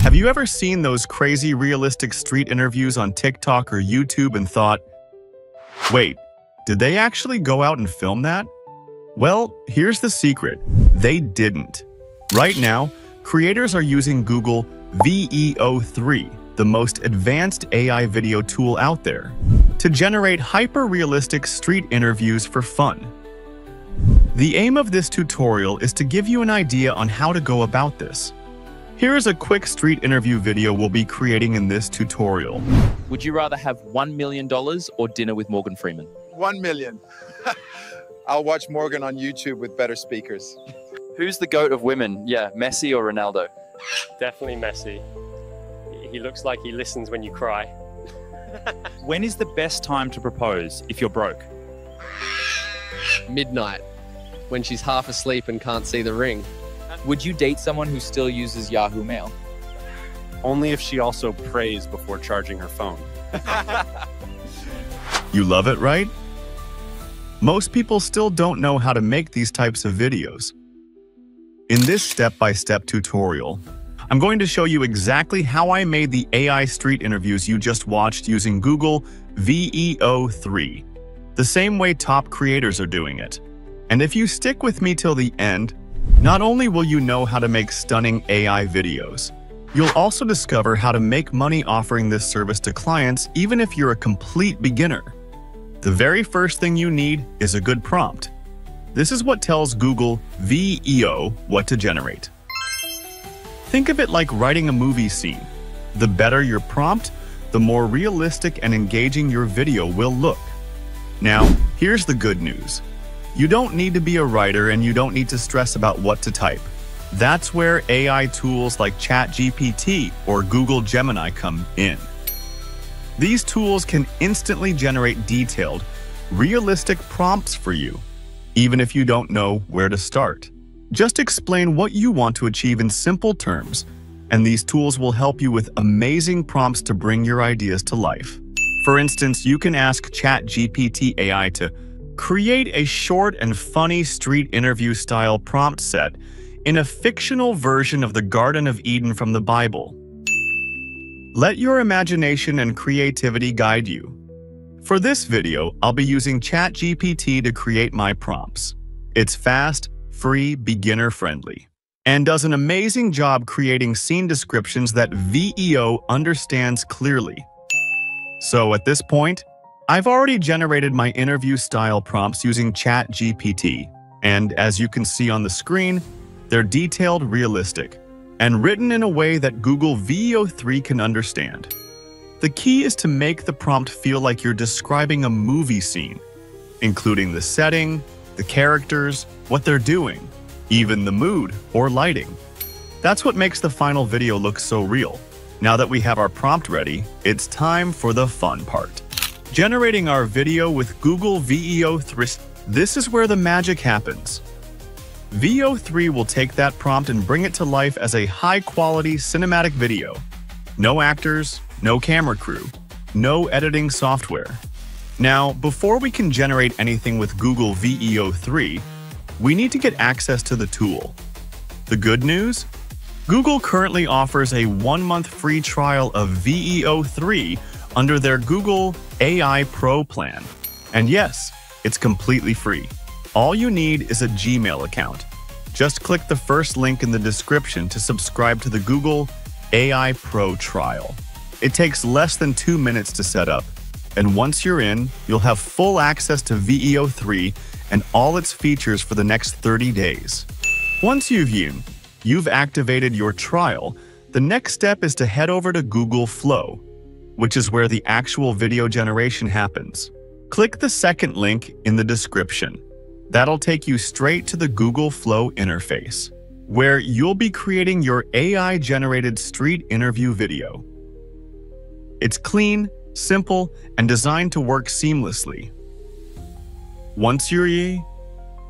Have you ever seen those crazy realistic street interviews on TikTok or YouTube and thought, wait, did they actually go out and film that? Well, here's the secret. They didn't. Right now, creators are using Google VEO3, the most advanced AI video tool out there, to generate hyper-realistic street interviews for fun. The aim of this tutorial is to give you an idea on how to go about this. Here is a quick street interview video we'll be creating in this tutorial. Would you rather have $1 million or dinner with Morgan Freeman? One million. I'll watch Morgan on YouTube with better speakers. Who's the GOAT of women? Yeah, Messi or Ronaldo? Definitely Messi. He looks like he listens when you cry. When is the best time to propose if you're broke? midnight when she's half asleep and can't see the ring. Would you date someone who still uses Yahoo Mail? Only if she also prays before charging her phone. You love it, right? Most people still don't know how to make these types of videos. In this step-by-step tutorial, I'm going to show you exactly how I made the AI street interviews you just watched using Google VEO3, the same way top creators are doing it. And if you stick with me till the end, not only will you know how to make stunning AI videos, you'll also discover how to make money offering this service to clients even if you're a complete beginner. The very first thing you need is a good prompt. This is what tells Google VEO what to generate. Think of it like writing a movie scene. The better your prompt, the more realistic and engaging your video will look. Now, here's the good news. You don't need to be a writer and you don't need to stress about what to type. That's where AI tools like ChatGPT or Google Gemini come in. These tools can instantly generate detailed, realistic prompts for you, even if you don't know where to start. Just explain what you want to achieve in simple terms, and these tools will help you with amazing prompts to bring your ideas to life. For instance, you can ask ChatGPT AI to create a short and funny street interview style prompt set in a fictional version of the Garden of Eden from the Bible. Let your imagination and creativity guide you. For this video, I'll be using ChatGPT to create my prompts. It's fast, free, beginner-friendly, and does an amazing job creating scene descriptions that VEO understands clearly. So at this point, I've already generated my interview-style prompts using ChatGPT, and as you can see on the screen, they're detailed, realistic, and written in a way that Google VEO3 can understand. The key is to make the prompt feel like you're describing a movie scene, including the setting, the characters, what they're doing, even the mood or lighting. That's what makes the final video look so real. Now that we have our prompt ready, it's time for the fun part. Generating our video with Google VEO3. This is where the magic happens. VEO3 will take that prompt and bring it to life as a high-quality cinematic video. No actors, no camera crew, no editing software. Now, before we can generate anything with Google VEO3, we need to get access to the tool. The good news? Google currently offers a one-month free trial of VEO3 under their Google AI Pro plan. And yes, it's completely free. All you need is a Gmail account. Just click the first link in the description to subscribe to the Google AI Pro trial. It takes less than two minutes to set up, and once you're in, you'll have full access to VEO3 and all its features for the next 30 days. Once you've you've activated your trial, the next step is to head over to Google Flow, which is where the actual video generation happens. Click the second link in the description. That'll take you straight to the Google Flow interface, where you'll be creating your AI-generated street interview video. It's clean, simple, and designed to work seamlessly. Once you're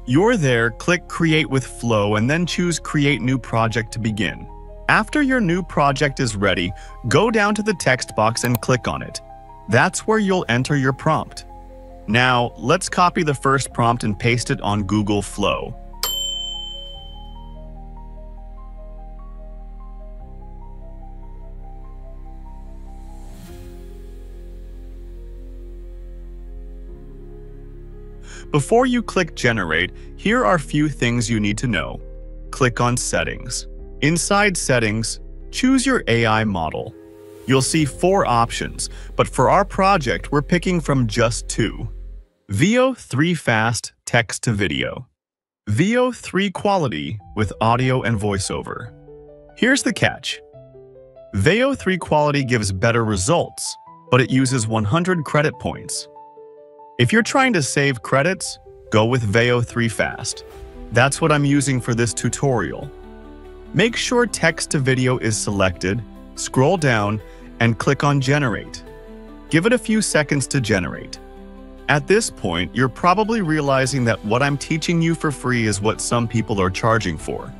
you're there, click Create with Flow and then choose Create New Project to begin. After your new project is ready, go down to the text box and click on it. That's where you'll enter your prompt. Now, let's copy the first prompt and paste it on Google Flow. Before you click Generate, here are a few things you need to know. Click on Settings. Inside Settings, choose your AI model. You'll see four options, but for our project, we're picking from just two. VEO 3 Fast Text to Video. VEO 3 Quality with audio and voiceover. Here's the catch. VEO 3 Quality gives better results, but it uses 100 credit points. If you're trying to save credits, go with VEO 3 Fast. That's what I'm using for this tutorial. Make sure text to video is selected, scroll down, and click on Generate. Give it a few seconds to generate. At this point, you're probably realizing that what I'm teaching you for free is what some people are charging for.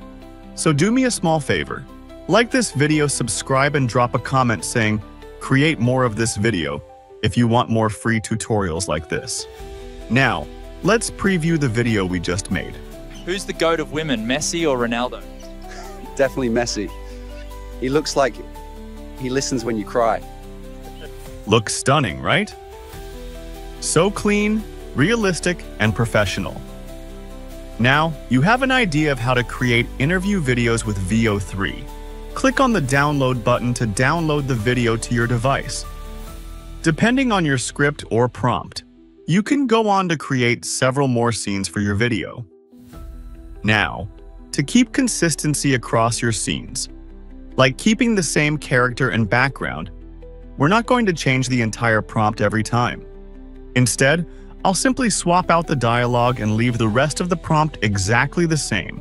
So do me a small favor. Like this video, subscribe, and drop a comment saying, create more of this video if you want more free tutorials like this. Now, let's preview the video we just made. Who's the goat of women, Messi or Ronaldo? Definitely Messi. He looks like he listens when you cry. Looks stunning, right? So clean, realistic, and professional. Now, you have an idea of how to create interview videos with VEO3. Click on the download button to download the video to your device. Depending on your script or prompt, you can go on to create several more scenes for your video. Now, to keep consistency across your scenes, like keeping the same character and background, we're not going to change the entire prompt every time. Instead, I'll simply swap out the dialogue and leave the rest of the prompt exactly the same.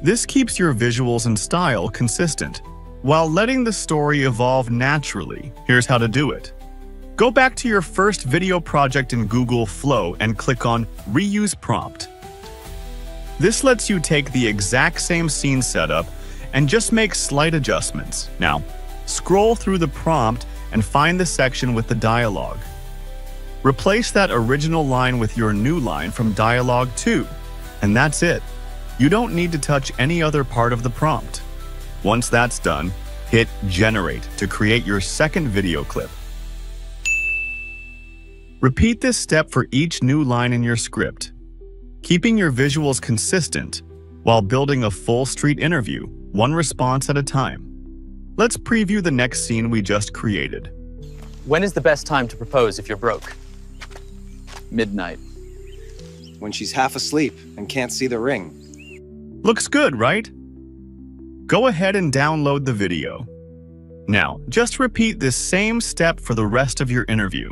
This keeps your visuals and style consistent, while letting the story evolve naturally. Here's how to do it. Go back to your first video project in Google Flow and click on Reuse Prompt. This lets you take the exact same scene setup and just make slight adjustments. Now, scroll through the prompt and find the section with the dialogue. Replace that original line with your new line from Dialogue 2, and that's it. You don't need to touch any other part of the prompt. Once that's done, hit Generate to create your second video clip. Repeat this step for each new line in your script, keeping your visuals consistent while building a full street interview, one response at a time. Let's preview the next scene we just created. When is the best time to propose if you're broke? Midnight. When she's half asleep and can't see the ring. Looks good, right? Go ahead and download the video. Now, just repeat this same step for the rest of your interview.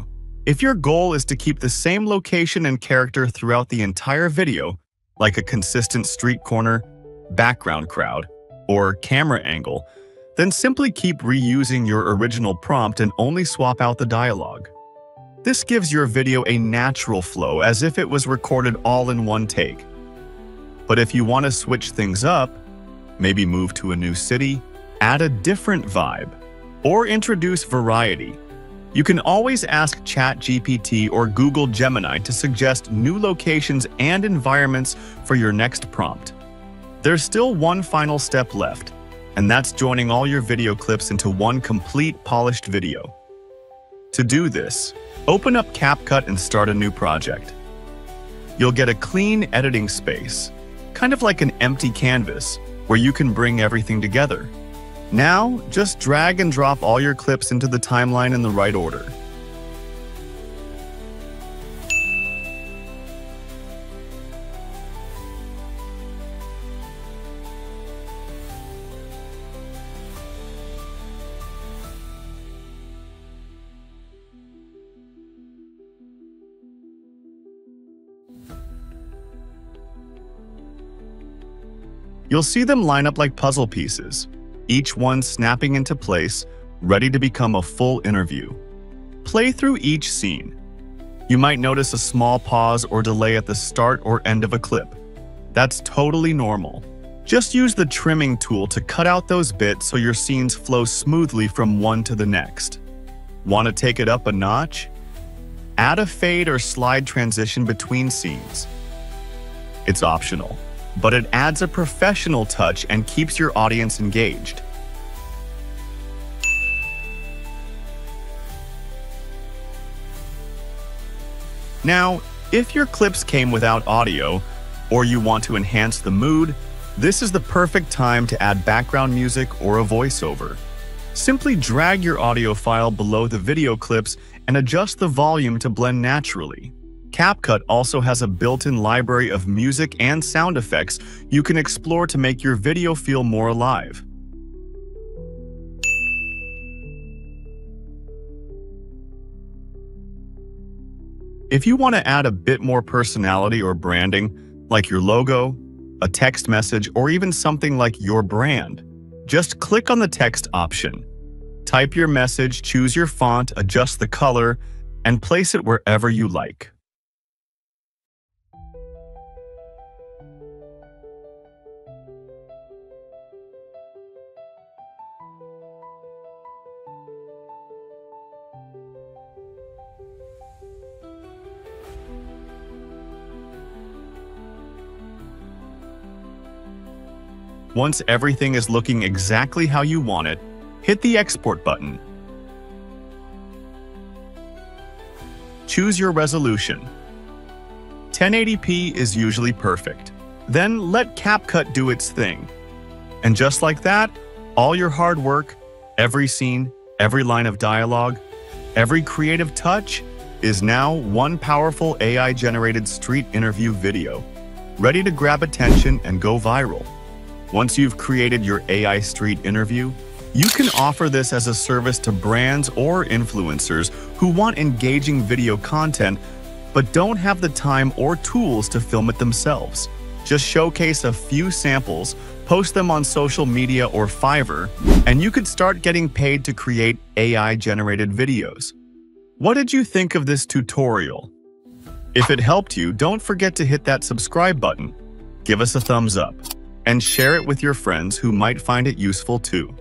If your goal is to keep the same location and character throughout the entire video, like a consistent street corner, background crowd, or camera angle, then simply keep reusing your original prompt and only swap out the dialogue. This gives your video a natural flow as if it was recorded all in one take. But if you want to switch things up, maybe move to a new city, add a different vibe, or introduce variety, you can always ask ChatGPT or Google Gemini to suggest new locations and environments for your next prompt. There's still one final step left, and that's joining all your video clips into one complete polished video. To do this, open up CapCut and start a new project. You'll get a clean editing space, kind of like an empty canvas, where you can bring everything together. Now, just drag and drop all your clips into the timeline in the right order. You'll see them line up like puzzle pieces, each one snapping into place, ready to become a full interview. Play through each scene. You might notice a small pause or delay at the start or end of a clip. That's totally normal. Just use the trimming tool to cut out those bits so your scenes flow smoothly from one to the next. Want to take it up a notch? Add a fade or slide transition between scenes. It's optional but it adds a professional touch and keeps your audience engaged. Now, If your clips came without audio, or you want to enhance the mood, this is the perfect time to add background music or a voiceover. Simply drag your audio file below the video clips and adjust the volume to blend naturally. CapCut also has a built-in library of music and sound effects you can explore to make your video feel more alive. If you want to add a bit more personality or branding, like your logo, a text message, or even something like your brand, just click on the text option. Type your message, choose your font, adjust the color, and place it wherever you like. Once everything is looking exactly how you want it, hit the Export button. Choose your resolution. 1080p is usually perfect. Then let CapCut do its thing. And just like that, all your hard work, every scene, every line of dialogue, every creative touch is now one powerful AI-generated street interview video, ready to grab attention and go viral. Once you've created your AI street interview, you can offer this as a service to brands or influencers who want engaging video content but don't have the time or tools to film it themselves. Just showcase a few samples, post them on social media or Fiverr, and you could start getting paid to create AI-generated videos. What did you think of this tutorial? If it helped you, don't forget to hit that subscribe button, give us a thumbs up, and share it with your friends who might find it useful too.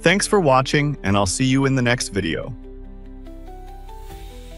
Thanks for watching, and I'll see you in the next video.